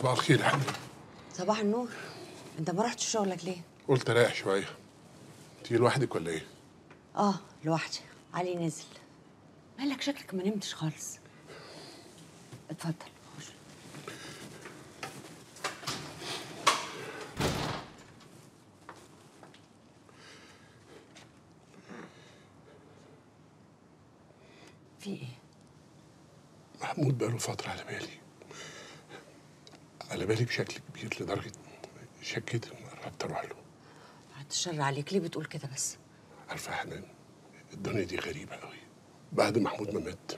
صباح الخير يا حبيبي صباح النور. انت ما رحتش شغلك ليه؟ قلت اريح شوية. تيجي لوحدك ولا إيه؟ آه لوحدي. علي نزل. مالك شكلك ما نمتش خالص. اتفضل. في إيه؟ محمود بقاله فترة على بالي. على بالي بشكل كبير لدرجة شكيت ان قربت أروح له. بعد الشر عليك. ليه بتقول كده بس؟ عارفه يا حنان الدنيا دي غريبة قوي بعد محمود ما مات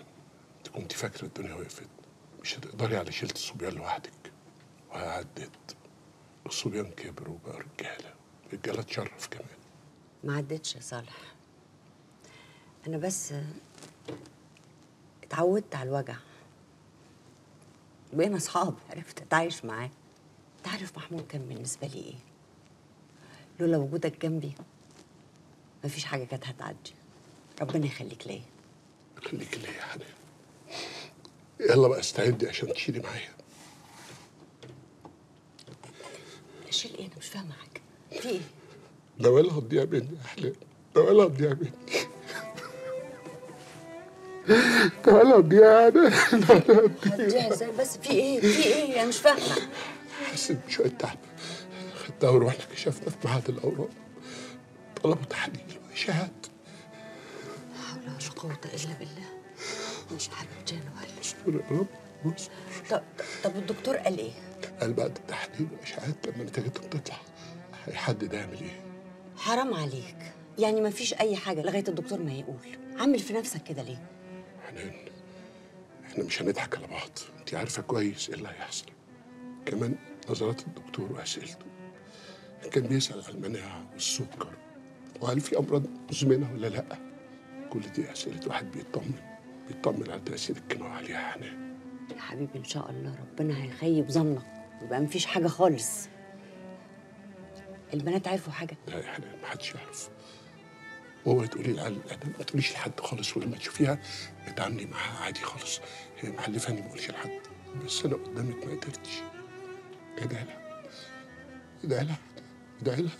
أنت كنت فاكره الدنيا وقفت. مش هتقدري على شيلة الصبيان لوحدك. وعدت. الصبيان كبروا وبقوا رجالة. رجاله تشرف كمان. ما عدتش يا صالح. أنا بس اتعودت على الوجع. بقينا اصحاب عرفت؟ اتعايش معاه. انت عارف محمود كان بالنسبة لي إيه؟ لولا وجودك جنبي مفيش حاجة كانت هتعدي. ربنا يخليك ليا. خليك ليا يا حنان يلا بقى استعدي عشان تشيلي معايا. اشيل إيه؟ أنا مش فاهمة حاجة. في إيه؟ ولا هتضيع مني يا حنان ده ولا هتضيع مني. ولا هتضيع أنا هتضيع إزاي بس في إيه؟ في إيه؟ أنا مش فاهمة. حسيت بشوية تعب. خدتها ورحنا كشفنا في معهد الأورام طلبوا تحاليل وإشاعات. لا حول ولا قوه إلا بالله. مش حبيبتي أنا ولا استر يا رب. طب طب الدكتور قال إيه؟ قال بعد التحاليل والإشاعات لما نتيجتهم تطلع هيحدد يعمل إيه. حرام عليك. يعني ما فيش أي حاجة لغاية الدكتور ما يقول. عامل في نفسك كده ليه؟ حنان إحنا مش هنضحك على بعض. أنت عارفة كويس إيه اللي هيحصل. كمان نظرات الدكتور وأسئلته. كان بيسأل على المناعة والسكر وهل في أمراض مزمنة ولا لأ. كل دي أسئلة واحد بيطمن بيطمن على تأثير الكيماوي عليها يا حنان يا حبيبي إن شاء الله ربنا هيخيب ظنك. يبقى مفيش حاجة خالص. البنات عرفوا حاجة؟ لا يا حنان ما حدش يعرف. وهو تقولي ما تقوليش لحد خالص ولما تشوفيها اتعاملي معاها عادي خالص. هي محلفاني ما اقولش لحد. بس أنا قدامك ما قدرتش ادعي لها ادعي لها ادعي لها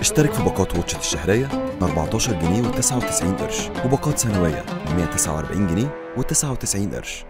اشترك في باقات واتشت الشهرية ب 14 جنيه و99 قرش وباقات سنوية ب 149 جنيه و99 قرش.